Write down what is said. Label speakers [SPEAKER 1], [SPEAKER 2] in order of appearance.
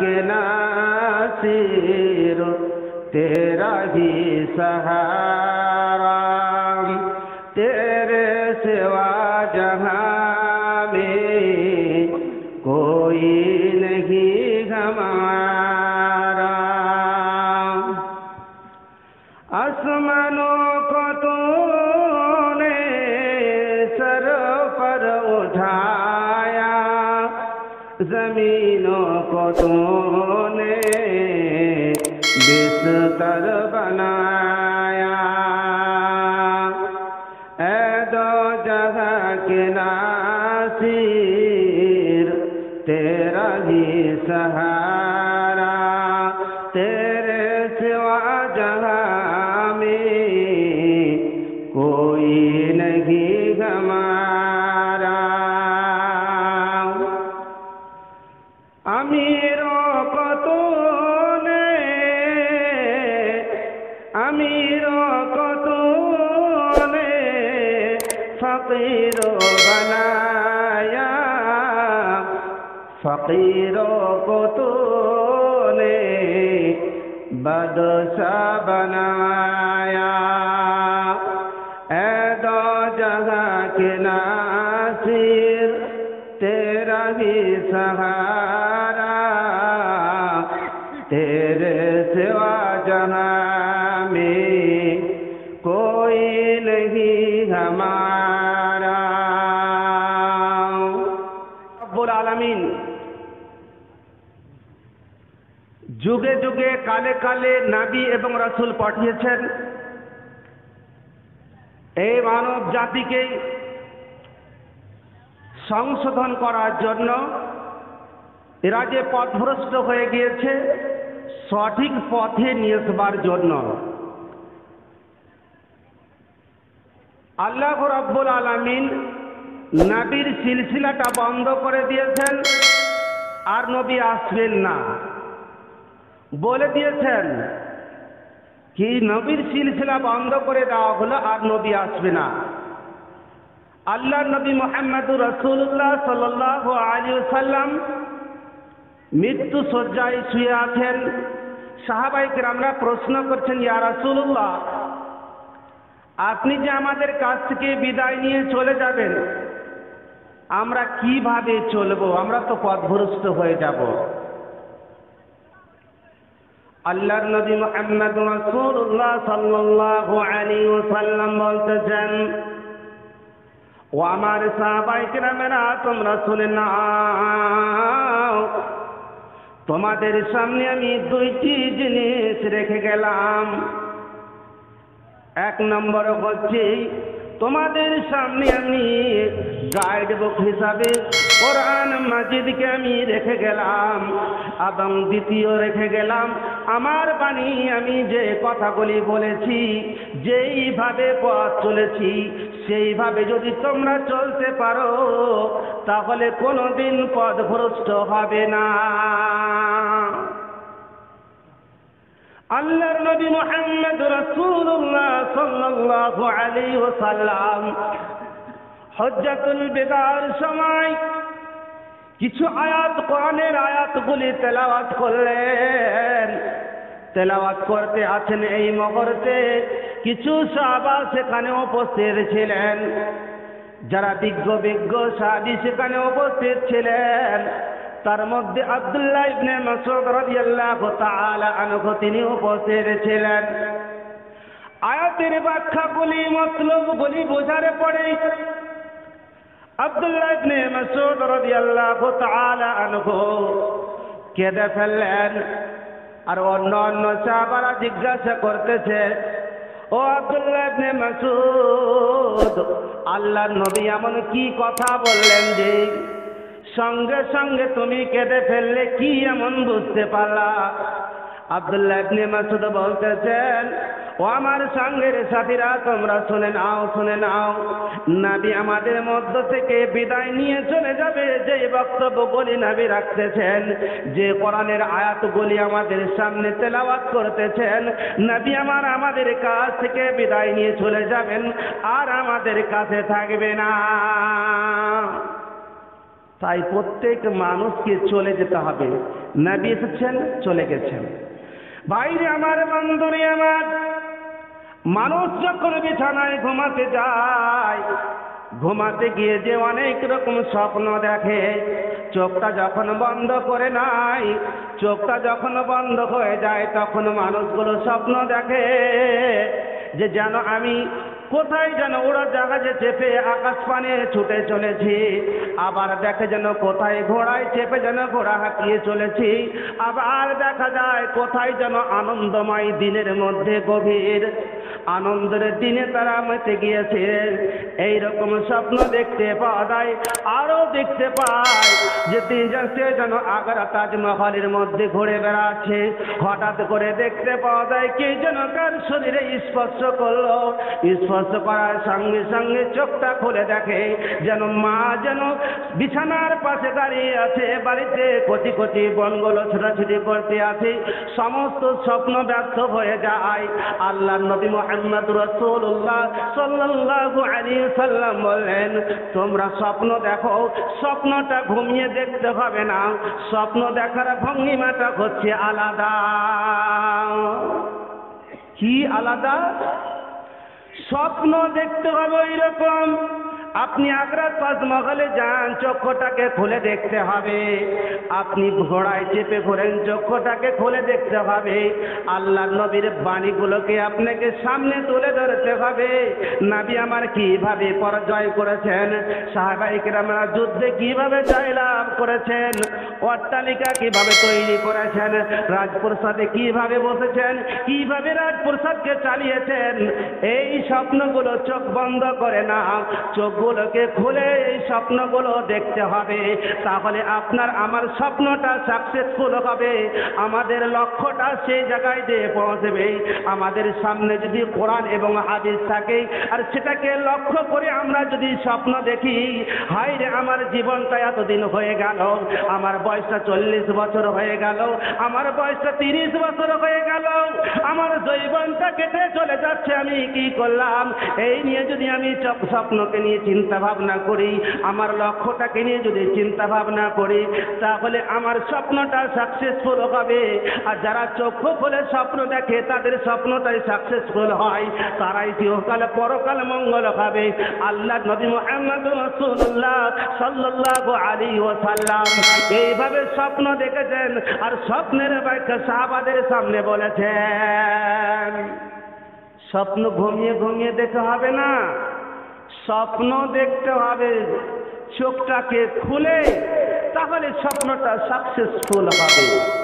[SPEAKER 1] के नासिर तेरा ही सहारा। तेरे सिवा जहाँ में कोई नहीं हमारा। जमीनों को तूने बिस्तर बनाया। ए दो जगह के नासिर तेरा ही सहारा। আমির কত আমির কত ফকির বানায়া ফকির কত বাদশা বানায়া। तेरे सिवा जहाँ में कोई नहीं हमारा রব্বুল আলামিন যুগে যুগে কালে কালে নাবি এবং রাসূল পাঠিয়েছেন এই মানব জাতিকে সংশোধন করার জন্য এরা যে পথভ্রষ্ট হয়ে গিয়েছে সঠিক পথে নিয়ে আসবার জন্য। আল্লাহ রব্বুল আলামিন নবীর সিলসিলাটা বন্ধ করে দিয়েছেন আর নবী আসবেন না। বলে দিয়েছেন কি নবীর সিলসিলা বন্ধ করে দেওয়া হলো আর নবী আসবে না। আল্লাহ নবী মোহাম্মদুর রসুল্লাহ সাল্লাহ আলী সাল্লাম মৃত্যু শয্যায় শুয়ে আছেন। সাহাবাইকে আমরা প্রশ্ন করছেন, ইয়া রাসূলুল্লাহ, আপনি যে আমাদের কাছ থেকে বিদায় নিয়ে চলে যাবেন, আমরা কীভাবে চলবো? আমরা তো পথভ্রষ্ট হয়ে যাব। আল্লাহর নবী মুহাম্মদ রাসূলুল্লাহ সাল্লাল্লাহু আলাইহি ওয়াসাল্লাম বলতেছেন ও আমার সাহাবাই কিরামেরা, তোমরা শুনে নাও তোমাদের সামনে আমি দুইটি জিনিস রেখে গেলাম। এক নম্বর হচ্ছে, তোমাদের সামনে আমি গাইড বুক হিসাবে কোরআন মাজিদকে আমি রেখে গেলাম এবং দ্বিতীয় রেখে গেলাম। আমার বাণী আমি যে কথাগুলি বলেছি, যেইভাবে পথ চলেছি সেইভাবে যদি তোমরা চলতে পারো, তাহলে কোনোদিন পথভ্রষ্ট হবে না। আল্লাহর নবী মুহাম্মদ রাসূলুল্লাহ সাল্লাল্লাহু আলাইহি ওয়াসাল্লাম হজ্জাতুল বিদার সময় কিছু আয়াত, কোরআনের আয়াতগুলি তেলাওয়াত করলেন। তেলাওয়াত করতে আছেন এই মুহূর্তে। কিছু সাহাবা সেখানে উপস্থিত ছিলেন। যারা বিজ্ঞ বিজ্ঞ সাহাবি সেখানে উপস্থিত ছিলেন। তার মধ্যে আব্দুল্লাহ ইবনে মাসউদ রাদিয়াল্লাহু তাআলা আনহু তিনি উপস্থিত ছিলেন। আয়াতের ব্যাখ্যাগুলি, মতলবগুলি বোঝার পরে আব্দুল্লাহ ইবনে মাসউদ রাদিয়াল্লাহু তাআলা আনহু কেঁদে ফেললেন। আর অন্য অন্য সাহাবারা জিজ্ঞাসা করতেছে, ও আব্দুল্লাহ ইবনে আল্লাহর নবী এমন কি কথা বললেন যে, সঙ্গে সঙ্গে তুমি কেঁদে ফেললে কি এমন বুঝতে পারলা? আব্দুল্লাহ ইবনে মাসুদ বলতেছেন, ও আমার সঙ্গের সাথীরা, তোমরা শুনে নাও শুনে নাও। নাবি আমাদের মধ্য থেকে বিদায় নিয়ে চলে যাবে, যে বক্তব্যগুলি নাবি রাখতেছেন, যে কোরআনের আয়াতগুলি আমাদের সামনে তেলাওয়াত করতেছেন। নাবি আমার আমাদের কাছ থেকে বিদায় নিয়ে চলে যাবেন, আর আমাদের কাছে থাকবে না। তাই প্রত্যেক মানুষকে চলে যেতে হবে। নবী এসেছেন, চলে গেছেন। বাইরে আমার বন্ধুরি আমার। মানুষ যখন বিছানায় ঘুমাতে যায়, ঘুমাতে গিয়ে যে অনেক রকম স্বপ্ন দেখে, চোখটা যখন বন্ধ করে নাই, চোখটা যখন বন্ধ হয়ে যায়, তখন মানুষগুলো স্বপ্ন দেখে যে যেন আমি কোথায় যেন ওরা জাহাজে চেপে আকাশ পানে ছুটে চলেছি? আবার দেখে যেন কোথায় ঘোড়ায় চেপে যেন ঘোড়া হাঁকিয়ে চলেছি। আবার দেখা যায় কোথায় যেন আনন্দময় দিনের মধ্যে গভীর। আনন্দের দিনে তারা মেতে গিয়েছে। এই রকম স্বপ্ন দেখতে পাওয়া যায়, আরও দেখতে পায় যে তিনজন সে যেন আগ্রা তাজমহলের মধ্যে ঘুরে বেড়াচ্ছে। হঠাৎ করে দেখতে পাওয়া যায় কে যেন কার শরীরে স্পর্শ করল। স্পর্শ করার সঙ্গে সঙ্গে চোখটা খুলে দেখে যেন মা যেন বিছানার পাশে দাঁড়িয়ে আছে, বাড়িতে কচি কচি বনগুলো ছোটাছুটি করতে আছে, সমস্ত স্বপ্ন ব্যর্থ হয়ে যায়। আল্লাহ নবী মোহাম্মদ রসুল্লাহ সাল্লাল্লাহু আলাইহি সাল্লাম বললেন, তোমরা স্বপ্ন দেখো, স্বপ্নটা ঘুমিয়ে দেখতে হবে না, স্বপ্ন দেখার ভঙ্গিমাটা হচ্ছে আলাদা। কি আলাদা? স্বপ্ন দেখতে হবে ওই রকম আপনি আগ্রার তাজমহলে যান, চক্ষটাকে খুলে দেখতে হবে। আপনি ঘোড়ায় চেপে ঘোরেন, চক্ষটাকে খুলে দেখতে হবে। আল্লাহ নবীর বাণীগুলোকে আপনাকে সামনে তুলে ধরতে হবে। নাবি আমার কীভাবে পরাজয় করেছেন? সাহাবাহিকের যুদ্ধে কীভাবে জয়লাভ করেছেন? অট্টালিকা কীভাবে তৈরি করেছেন? রাজপ্রসাদে কীভাবে বসেছেন? কীভাবে রাজপ্রসাদকে চালিয়েছেন? এই স্বপ্নগুলো চোখ বন্ধ করে না। চোখগুলোকে খুলে এই স্বপ্নগুলো দেখতে হবে। তাহলে আপনার, আমার স্বপ্নটা সাকসেসফুল হবে। আমাদের লক্ষ্যটা সেই জায়গায় দিয়ে পৌঁছবে। আমাদের সামনে যদি কোরআন এবং হাদিস থাকে, আর সেটাকে লক্ষ্য করে আমরা যদি স্বপ্ন দেখি হায় রে আমার জীবনটা এতদিন হয়ে গেল। আমার বয়সটা চল্লিশ বছর হয়ে গেল আমার বয়সটা তিরিশ বছর হয়ে গেল আমার জৈবনটা কেটে চলে যাচ্ছে, আমি কি করলাম? এই নিয়ে যদি আমি স্বপ্নকে নিয়ে চিন্তা ভাবনা করি, আমার লক্ষ্যটাকে নিয়ে যদি চিন্তা ভাবনা করি, তাহলে আমার স্বপ্নটা সাকসেসফুল হবে। আর যারা চক্ষু খুলে স্বপ্ন দেখে, তাদের স্বপ্নটাই সাকসেসফুল হয়। তারাই চিরকালে পরকাল মঙ্গল হবে। আল্লাহ নবী মোহাম্মদ রাসূলুল্লাহ সাল্লাল্লাহু আলাইহি ওয়াসাল্লাম এইভাবে স্বপ্ন দেখেছেন। আর স্বপ্নের ব্যাখ্যা সাহাবাদের সামনে বলেছেন। স্বপ্ন ঘুমিয়ে ঘুমিয়ে দেখতে হবে না। স্বপ্ন দেখতে হবে। চোখটাকে খুলে, তাহলে স্বপ্নটা সাকসেসফুল হবে।